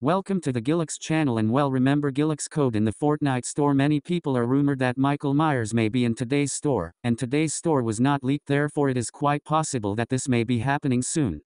Welcome to the Guillex channel and well remember Guillex code in the Fortnite store many people are rumored that Michael Myers may be in today's store, and today's store was not leaked therefore it is quite possible that this may be happening soon.